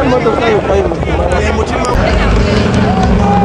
emotoka yo kayimutima Nenge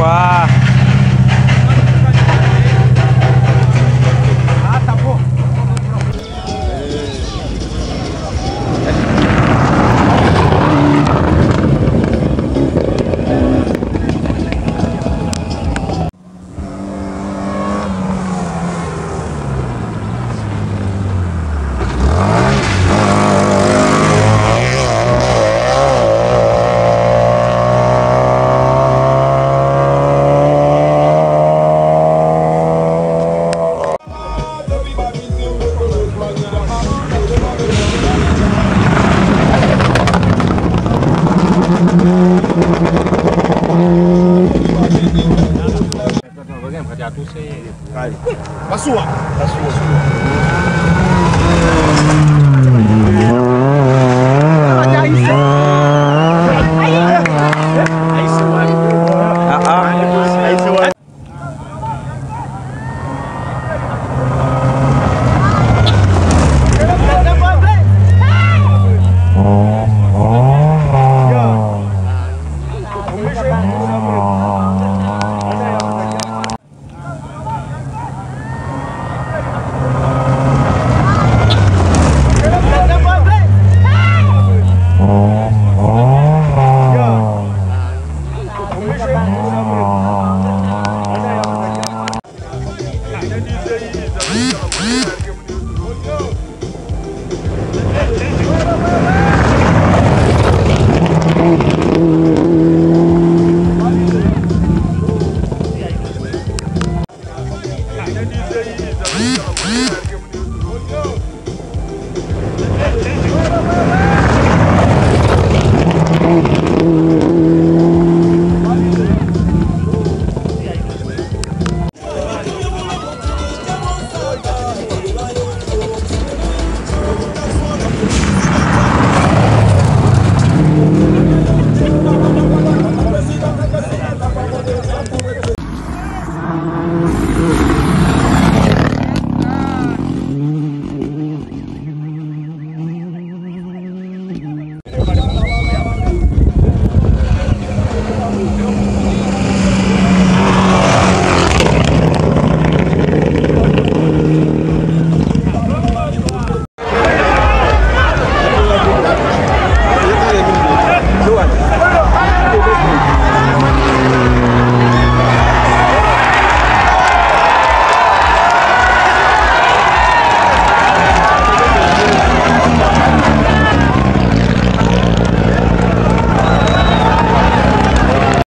哇 Pasua. Pasua. Pasua.